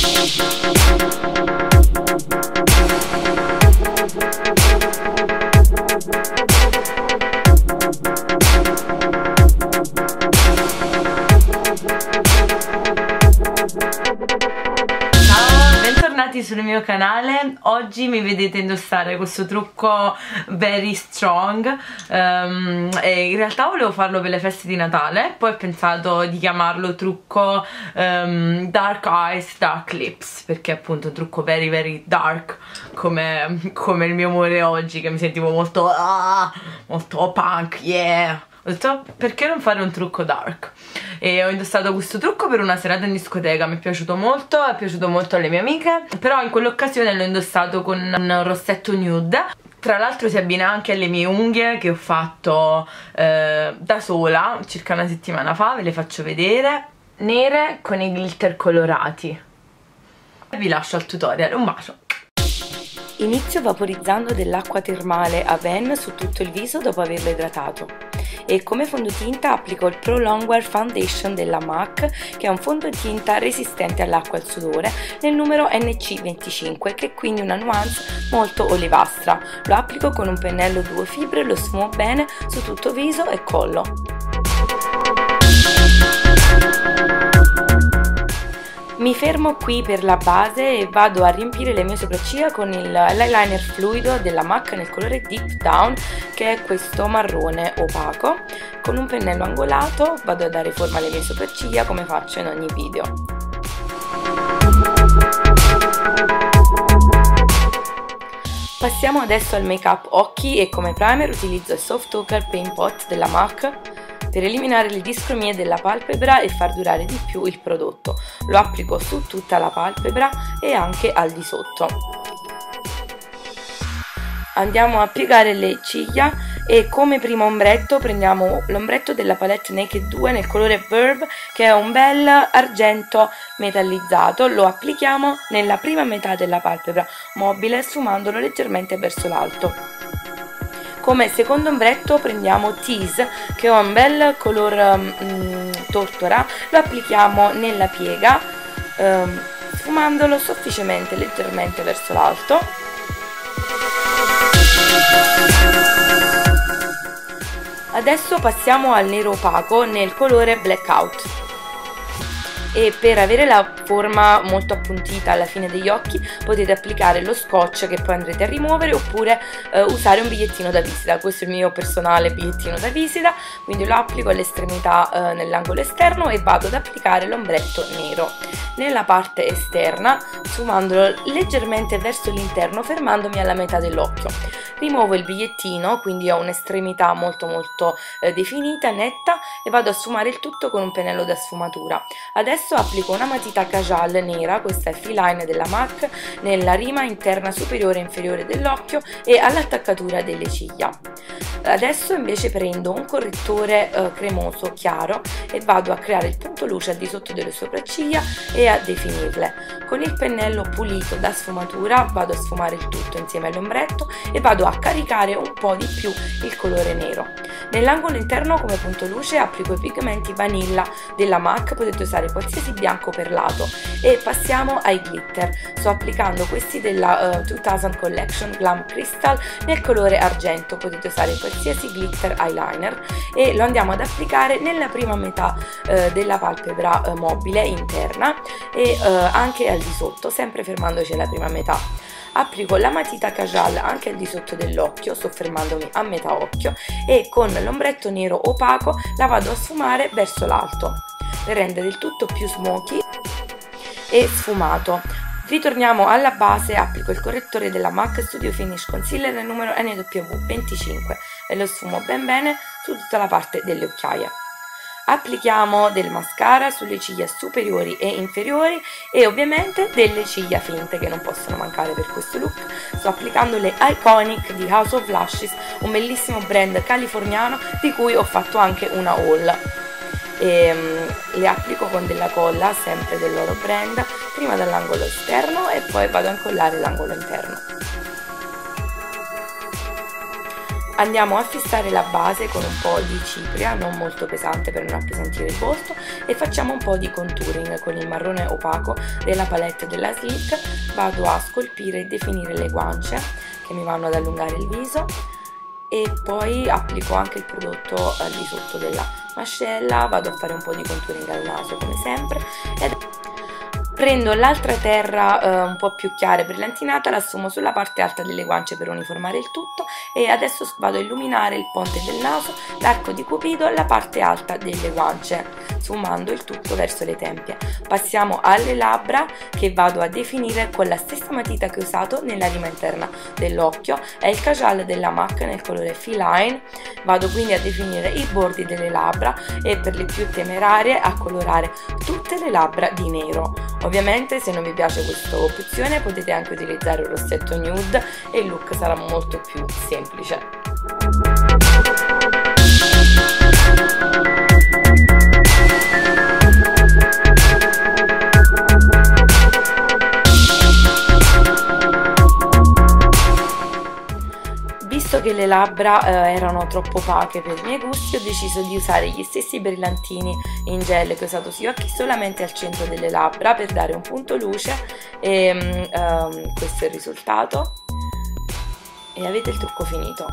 Thank you. Bentornati sul mio canale oggi mi vedete indossare questo trucco very strong um, in realtà volevo farlo per le feste di Natale poi ho pensato di chiamarlo trucco um, dark eyes dark lips perché è appunto un trucco very very dark come, come il mio amore oggi che mi sentivo molto ah, molto punk yeah ho detto perché non fare un trucco dark? E ho indossato questo trucco per una serata in discoteca mi è piaciuto molto, è piaciuto molto alle mie amiche però in quell'occasione l'ho indossato con un rossetto nude. Tra l'altro si abbina anche alle mie unghie che ho fatto eh, da sola circa una settimana fa, ve le faccio vedere nere con i glitter colorati. Vi lascio al tutorial, un bacio. Inizio vaporizzando dell'acqua termale Aven su tutto il viso dopo averlo idratato e come fondotinta applico il Pro Longwear Foundation della MAC che è un fondotinta resistente all'acqua e al sudore nel numero NC25 che è quindi una nuance molto olivastra. Lo applico con un pennello duo fibre, lo sfumo bene su tutto viso e collo. Mi fermo qui per la base e vado a riempire le mie sopracciglia con l'eyeliner fluido della MAC nel colore Deep Down che è questo marrone opaco. Con un pennello angolato vado a dare forma alle mie sopracciglia come faccio in ogni video. Passiamo adesso al make up occhi e come primer utilizzo il Soft Talker Paint Pot della MAC per eliminare le discromie della palpebra e far durare di più il prodotto. Lo applico su tutta la palpebra e anche al di sotto. Andiamo a piegare le ciglia e come primo ombretto prendiamo l'ombretto della palette Naked 2 nel colore Verb che è un bel argento metallizzato, lo applichiamo nella prima metà della palpebra mobile sfumandolo leggermente verso l'alto. Come secondo ombretto prendiamo Tease che ha un bel color mm, tortora, lo applichiamo nella piega ehm, sfumandolo sofficemente leggermente verso l'alto. Adesso passiamo al nero opaco nel colore Blackout e per avere la forma molto appuntita alla fine degli occhi potete applicare lo scotch che poi andrete a rimuovere oppure eh, usare un bigliettino da visita. Questo è il mio personale bigliettino da visita quindi lo applico all'estremità eh, nell'angolo esterno e vado ad applicare l'ombretto nero. Nella parte esterna sfumandolo leggermente verso l'interno fermandomi alla metà dell'occhio rimuovo il bigliettino quindi ho un'estremità molto molto eh, definita, netta e vado a sfumare il tutto con un pennello da sfumatura. Adesso applico una matita casual nera questa è Feline della MAC nella rima interna superiore e inferiore dell'occhio e all'attaccatura delle ciglia. Adesso invece prendo un correttore eh, cremoso chiaro e vado a creare il punto luce al di sotto delle sopracciglia e a definirle con il pennello pulito da sfumatura vado a sfumare il tutto insieme all'ombretto e vado a caricare un po' di più il colore nero. Nell'angolo interno come punto luce applico i pigmenti vanilla della MAC, potete usare qualsiasi bianco perlato e passiamo ai glitter. Sto applicando questi della uh, eh, 2000 Collection Glam Crystal nel colore argento, potete usare qualsiasi glitter eyeliner. E lo andiamo ad applicare nella prima metà uh, della palpebra uh, mobile interna. E anche al di sotto, sempre fermandoci alla prima metà applico la matita casual anche al di sotto dell'occhio soffermandomi a metà occhio e con l'ombretto nero opaco la vado a sfumare verso l'alto per rendere il tutto più smoky e sfumato. Ritorniamo alla base, applico il correttore della MAC Studio Finish Concealer numero NW25 e lo sfumo ben bene su tutta la parte delle occhiaie applichiamo del mascara sulle ciglia superiori e inferiori e ovviamente delle ciglia finte che non possono mancare per questo look. Sto applicando le Iconic di House of Lashes un bellissimo brand californiano di cui ho fatto anche una haul. E, um, le applico con della colla sempre del loro brand prima dall'angolo esterno e poi vado a incollare l'angolo interno Andiamo a fissare la base con un po' di cipria, non molto pesante per non appesantire il volto e facciamo un po' di contouring con il marrone opaco della palette della Sleek. Vado a scolpire e definire le guance che mi vanno ad allungare il viso e poi applico anche il prodotto al di sotto della mascella, vado a fare un po' di contouring al naso come sempre ed Prendo l'altra terra eh, un po' più chiara e brillantinata, l'assumo sulla parte alta delle guance per uniformare il tutto e adesso vado a illuminare il ponte del naso, l'arco di cupido e la parte alta delle guance, sfumando il tutto verso le tempie. Passiamo alle labbra che vado a definire con la stessa matita che ho usato nella rima interna dell'occhio, è il cajal della MAC nel colore Feline, vado quindi a definire i bordi delle labbra e per le più temerarie a colorare tutte le labbra di nero. Ovviamente se non vi piace questa opzione potete anche utilizzare un rossetto nude e il look sarà molto più semplice. Visto che le labbra eh, erano troppo opache per i miei gusti, ho deciso di usare gli stessi brillantini in gel che ho usato sugli occhi solamente al centro delle labbra per dare un punto luce e um, questo è il risultato e avete il trucco finito.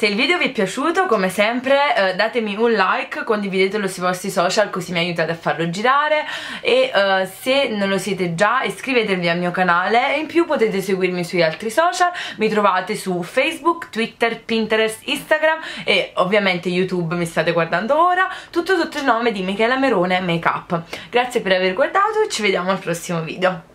Se il video vi è piaciuto, come sempre, eh, datemi un like, condividetelo sui vostri social così mi aiutate a farlo girare e eh, se non lo siete già iscrivetevi al mio canale e in più potete seguirmi sui altri social, mi trovate su Facebook, Twitter, Pinterest, Instagram e ovviamente YouTube mi state guardando ora, tutto sotto il nome di Michela Merone Makeup. Grazie per aver guardato e ci vediamo al prossimo video.